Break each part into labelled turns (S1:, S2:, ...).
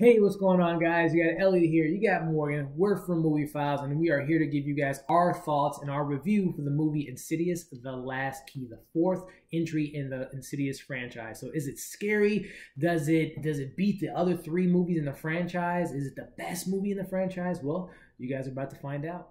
S1: Hey, what's going on, guys? You got Elliott here. You got Morgan. We're from Movie Files, and we are here to give you guys our thoughts and our review for the movie Insidious: The Last Key, the fourth entry in the Insidious franchise. So, is it scary? Does it does it beat the other three movies in the franchise? Is it the best movie in the franchise? Well, you guys are about to find out.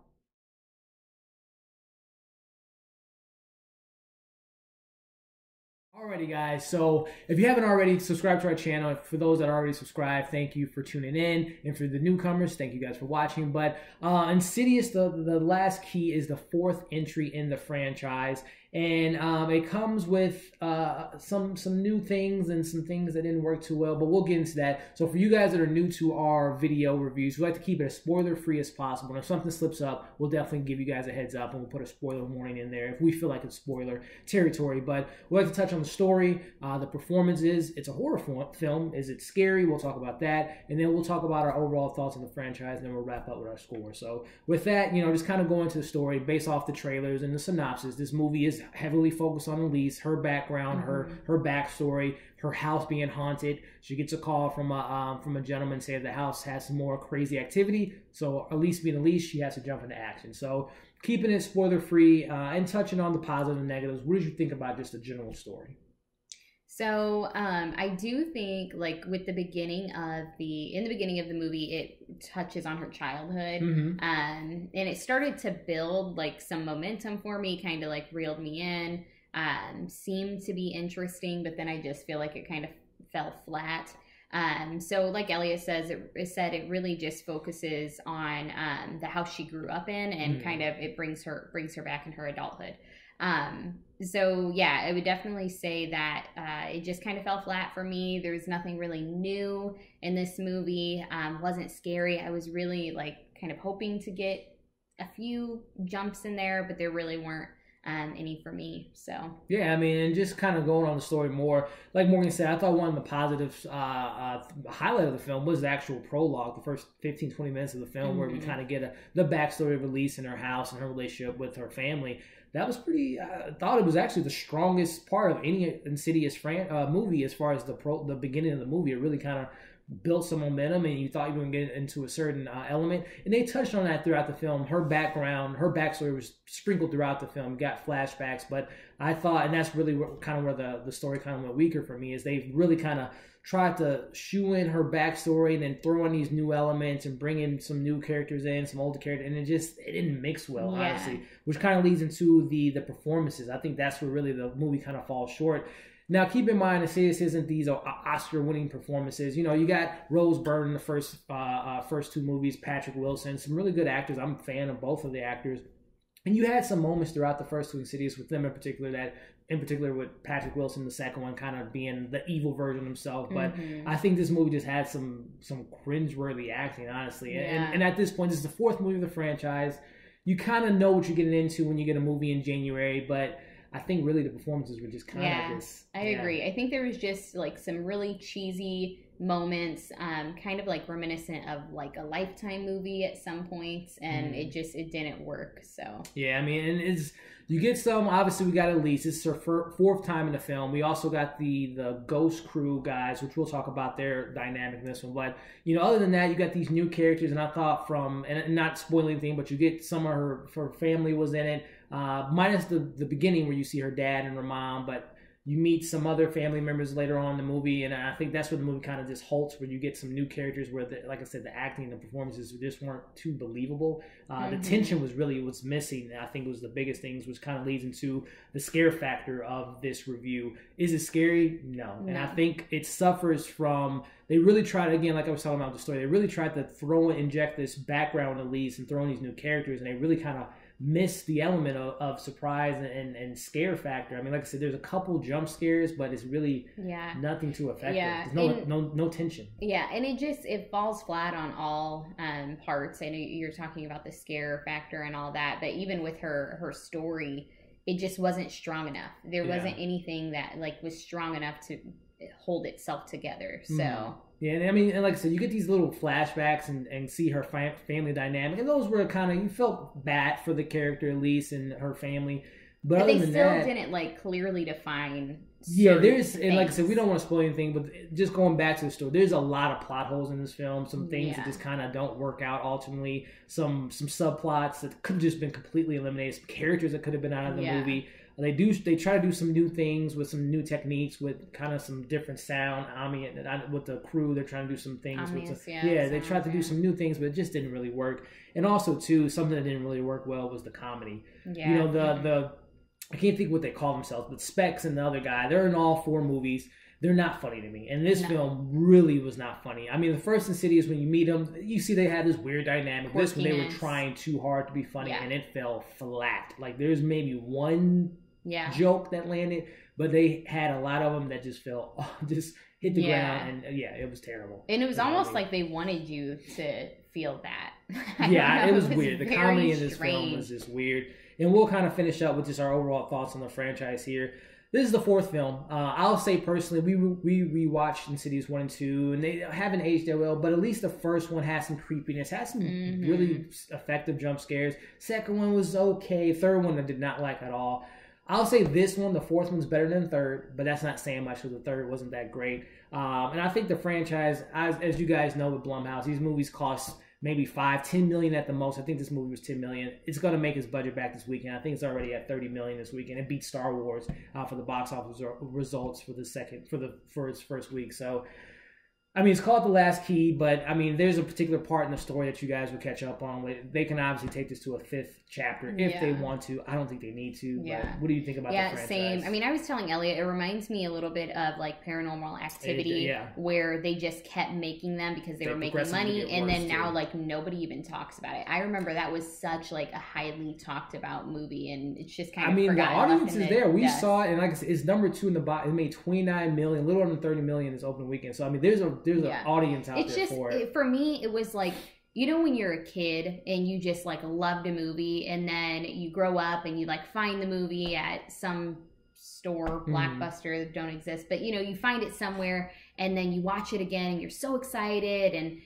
S1: Alrighty, guys. So if you haven't already subscribed to our channel, for those that are already subscribed, thank you for tuning in. And for the newcomers, thank you guys for watching. But uh, Insidious, the, the last key, is the fourth entry in the franchise and um, it comes with uh, some some new things and some things that didn't work too well but we'll get into that. So for you guys that are new to our video reviews we like to keep it as spoiler free as possible. And if something slips up we'll definitely give you guys a heads up and we'll put a spoiler warning in there if we feel like it's spoiler territory. But we like to touch on the story uh, the performances it's a horror film. Is it scary? We'll talk about that. And then we'll talk about our overall thoughts on the franchise and then we'll wrap up with our score. So with that you know just kind of go into the story based off the trailers and the synopsis. This movie is heavily focused on Elise, her background, mm-hmm. her her backstory, her house being haunted. She gets a call from a um, from a gentleman saying the house has some more crazy activity. So Elise being Elise, she has to jump into action. So keeping it spoiler free uh, and touching on the and negatives. What did you think about just the general story?
S2: So um, I do think like with the beginning of the in the beginning of the movie, it touches on her childhood, mm-hmm. um, and it started to build like some momentum for me, kind of like reeled me in. Um, seemed to be interesting, but then I just feel like it kind of fell flat. Um, so like Elliott says, it, it, said it really just focuses on um, the house she grew up in, and mm-hmm. kind of it brings her brings her back in her adulthood. Um, so yeah, I would definitely say that uh, it just kind of fell flat for me. There was nothing really new in this movie. Um, wasn't scary. I was really like kind of hoping to get a few jumps in there, but there really weren't um, any for me. So
S1: yeah, I mean, and just kind of going on the story more, like Morgan said, I thought one of the positives, uh, uh, highlight of the film was the actual prologue, the first 15, 20 minutes of the film, mm-hmm. where we mm-hmm. kind of get a, the backstory of Elise and her house and her relationship with her family that was pretty. I thought it was actually the strongest part of any Insidious fran- uh, movie as far as the pro, the beginning of the movie. It really kind of built some momentum, and you thought you were going to get into a certain uh, element. And they touched on that throughout the film. Her background, her backstory was sprinkled throughout the film. Got flashbacks, but I thought, and that's really what, kind of where the the story kind of went weaker for me is they really kind of tried to shoe in her backstory and then throw in these new elements and bring in some new characters in, some older characters, and it just it didn't mix well, yeah. honestly. Which kind of leads into the the performances. I think that's where really the movie kind of falls short. Now, keep in mind, this isn't these Oscar-winning performances. You know, you got Rose Byrne in the first uh, uh, first two movies, Patrick Wilson, some really good actors. I'm a fan of both of the actors. And you had some moments throughout the first two Insidious with them in particular that in particular with Patrick Wilson, the second one kind of being the evil version himself. But mm-hmm. I think this movie just had some some cringeworthy acting, honestly. Yeah. And, and at this point, this is the fourth movie of the franchise. You kind of know what you're getting into when you get a movie in January, but I think really the performances were just kind yeah, of just.
S2: I yeah. agree. I think there was just like some really cheesy moments, um, kind of like reminiscent of like a Lifetime movie at some points, and mm. it just it didn't work. So
S1: yeah, I mean, and it's you get some. Obviously, we got Elise. This is her fourth time in the film. We also got the the Ghost Crew guys, which we'll talk about their dynamic in this one. But you know, other than that, you got these new characters, and I thought from and not spoiling anything, but you get some of her her family was in it, uh, minus the the beginning where you see her dad and her mom, but you meet some other family members later on in the movie, and I think that's where the movie kind of just halts, where you get some new characters where, the, like I said, the acting and the performances just weren't too believable. Uh, mm-hmm. The tension was really what's missing. I think was the biggest things, which kind of leads into the scare factor of this review. Is it scary? No, no. and I think it suffers from they really tried again, like I was talking about the story. They really tried to throw and inject this background at least and throw in these new characters, and they really kind of miss the element of, of surprise and, and, scare factor. I mean, like I said, there's a couple jump scares, but it's really yeah. nothing too effective. Yeah. There's no, and, no no tension.
S2: Yeah, and it just it falls flat on all um, parts. I know you're talking about the scare factor and all that, but even with her her story, it just wasn't strong enough. There yeah. wasn't anything that like was strong enough to hold itself together. So. Mm.
S1: Yeah, and I mean, and like I said, you get these little flashbacks and, and see her fa- family dynamic, and those were kind of you felt bad for the character Elise and her family. But,
S2: but they still
S1: that,
S2: didn't like clearly define.
S1: yeah, there's and like I said, we don't want to spoil anything, but just going back to the story, there's a lot of plot holes in this film. Some things that just kind of don't work out ultimately. Some some subplots that could have just been completely eliminated. Some characters that could have been out of the
S2: Yeah.
S1: movie. They do they try to do some new things with some new techniques with kind of some different sound. I mean, and with the crew, they're trying to do some things. with some,
S2: yeah,
S1: yeah, they tried to do some new things, but it just didn't really work. And also too, something that didn't really work well was the comedy
S2: Yeah.
S1: you know the the I can't think what they call themselves, but Specs and the other guy, they're in all four movies. They're not funny to me, and this
S2: No.
S1: film really was not funny. I mean, the first Insidious, when you meet them, you see they had this weird dynamic. This one, they were trying too hard to be funny,
S2: Yeah.
S1: and it fell flat. Like there's maybe one
S2: yeah.
S1: joke that landed, but they had a lot of them that just fell, just hit the
S2: Yeah.
S1: ground, and uh, yeah, it was terrible.
S2: And it was
S1: You know what I
S2: almost
S1: mean?
S2: like they wanted you to feel that. I don't
S1: yeah, it was weird. The comedy in this film was just weird. And we'll kind of finish up with just our overall thoughts on the franchise here. This is the fourth film. Uh, I'll say personally, we we rewatched Insidious one and two, and they haven't aged that well. But at least the first one has some creepiness, has some
S2: Mhm.
S1: really effective jump scares. Second one was okay. Third one I did not like at all. I'll say this one, the fourth one's better than the third, but that's not saying much because the third wasn't that great. Um, and I think the franchise, as, as you guys know with Blumhouse, these movies cost maybe five, ten million at the most. I think this movie was ten million. It's going to make its budget back this weekend. I think it's already at thirty million this weekend. It beat Star Wars uh, for the box office results for the second for the for its first week. So. I mean, it's called The Last Key, but I mean, there's a particular part in the story that you guys will catch up on. They can obviously take this to a fifth chapter if they want to. I don't think they need to.
S2: Yeah.
S1: But what do you think about
S2: yeah, same. I mean, I was telling Elliott, it reminds me a little bit of like Paranormal Activity,
S1: yeah.
S2: where they just kept making them because they,
S1: They
S2: were making money, and then now like nobody even talks about it. I remember that was such like a highly talked about movie, and it's just kind of.
S1: I mean, the audience is there. We
S2: dust.
S1: saw it, and like I said, it's number two in the box. It made 29 million, a little under 30 million this opening weekend. So I mean, there's a there's
S2: Yeah.
S1: an audience out
S2: it's
S1: there
S2: just
S1: for it.
S2: for me it was like you know when you're a kid and you just like loved a movie and then you grow up and you like find the movie at some store
S1: Mhm.
S2: blockbuster that don't exist but you know you find it somewhere and then you watch it again and you're so excited and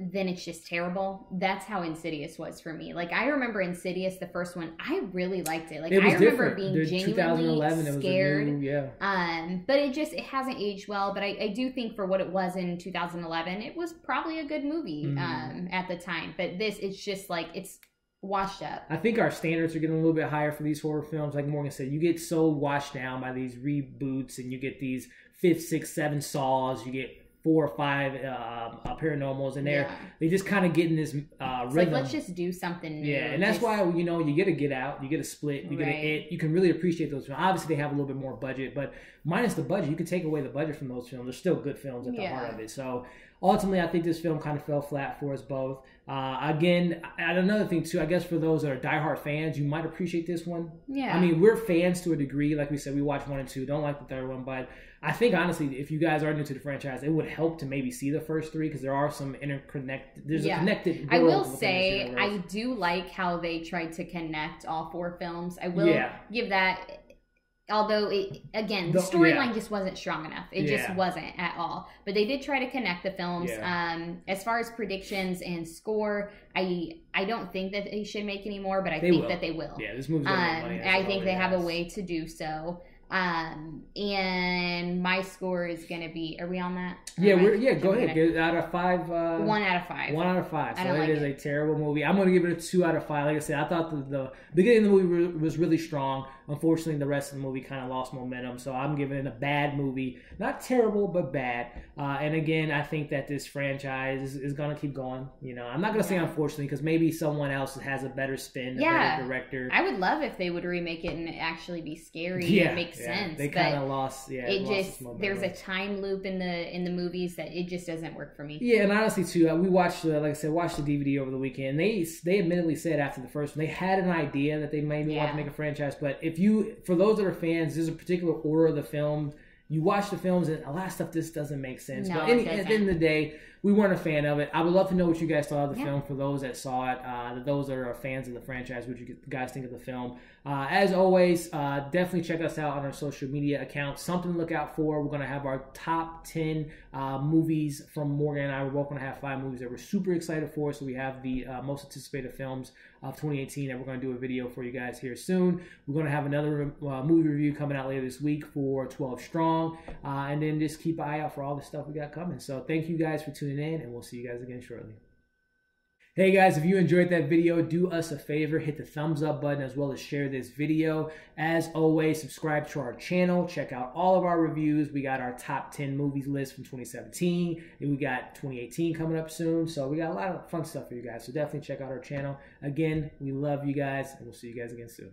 S2: then it's just terrible. That's how Insidious was for me. Like I remember Insidious, the first one, I really liked it. Like
S1: it
S2: I remember
S1: different.
S2: being genuinely
S1: 2011, it was
S2: scared.
S1: new, yeah.
S2: Um, but it just it hasn't aged well. But I, I do think for what it was in 2011, it was probably a good movie
S1: Mhm.
S2: um, at the time. But this, it's just like it's washed up.
S1: I think our standards are getting a little bit higher for these horror films. Like Morgan said, you get so washed down by these reboots, and you get these fifth, sixth, seven saws. You get four or five uh, uh, paranormals, and they're
S2: Yeah.
S1: they just kind of get in this uh,
S2: It's
S1: rhythm.
S2: like let's just do something new.
S1: Yeah, and that's
S2: Just-
S1: why you know you get a Get Out, you get a Split, you get a It. You can really appreciate those films. Obviously, they have a little bit more budget, but minus the budget, you can take away the budget from those films. They're still good films at the
S2: Yeah.
S1: heart of it. So ultimately, I think this film kind of fell flat for us both. Uh, again, and another thing too, I guess for those that are diehard fans, you might appreciate this one.
S2: yeah.
S1: I mean, we're fans to a degree. Like we said, we watch one and two. Don't like the third one, but I think honestly, if you guys are new to the franchise, it would help to maybe see the first three because there are some interconnected. There's
S2: Yeah.
S1: a connected.
S2: I will say. I do like how they tried to connect all four films. I will
S1: Yeah.
S2: give that. Although it again, the
S1: The-
S2: storyline
S1: yeah.
S2: just wasn't strong enough. It just wasn't at all. But they did try to connect the films. Um, as far as predictions and score, I I don't think that they should make any more, but I
S1: They
S2: think
S1: will.
S2: that they will.
S1: Yeah, this movie's
S2: Um. I think they have a way to do so. Um, and my score is gonna be. Are we on that?
S1: Yeah, we're yeah. Go ahead. Get out of five. Uh,
S2: One out of five.
S1: One out of five.
S2: I
S1: So it
S2: like
S1: is
S2: it.
S1: a terrible movie. I'm going to give it a two out of five. Like I said, I thought the, the beginning of the movie re- was really strong. Unfortunately, the rest of the movie kind of lost momentum. So I'm giving it a bad movie. Not terrible, but bad. Uh, and again, I think that this franchise is, is going to keep going. You know, I'm not going to say unfortunately because maybe someone else has a better spin, a
S2: Yeah.
S1: better director.
S2: I would love if they would remake it and actually be scary
S1: yeah,
S2: and make
S1: yeah.
S2: sense.
S1: They kind of lost. Yeah,
S2: it just there's a time loop in the in the movies that it just doesn't work for me.
S1: Yeah, and honestly too, uh, we watched the like I said, watched the DVD over the weekend. They they admittedly said after the first one they had an idea that they maybe want to make a franchise. But if you, for those that are fans, there's a particular order of the film. You watch the films and a lot of stuff just doesn't make sense.
S2: No,
S1: but any, at the end of the day, we weren't a fan of it. I would love to know what you guys thought of the
S2: Yeah.
S1: film for those that saw it, uh, those that are fans of the franchise, what you guys think of the film. Uh, as always, uh, definitely check us out on our social media accounts. Something to look out for. We're going to have our top 10 uh, movies from Morgan and I. We're both going to have five movies that we're super excited for. So we have the uh, most anticipated films of 2018 and we're going to do a video for you guys here soon. We're going to have another uh, movie review coming out later this week for 12 Strong. Uh, and then just keep an eye out for all the stuff we got coming. So thank you guys for tuning in, and we'll see you guys again shortly. Hey guys, if you enjoyed that video, do us a favor, hit the thumbs up button as well as share this video. As always, subscribe to our channel, check out all of our reviews. We got our top 10 movies list from 2017, and we got 2018 coming up soon. So we got a lot of fun stuff for you guys. So definitely check out our channel. Again, we love you guys, and we'll see you guys again soon.